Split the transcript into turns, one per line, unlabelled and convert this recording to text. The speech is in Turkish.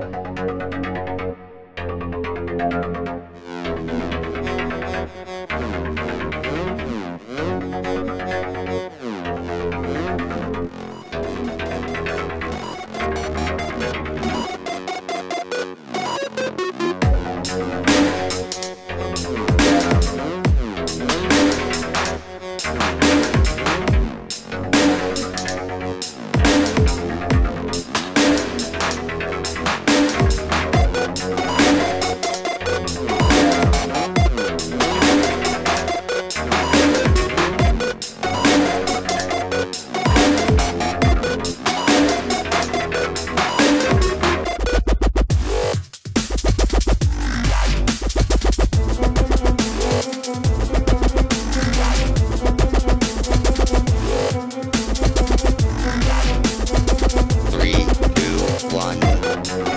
Müzik Thank you.